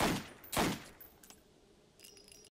you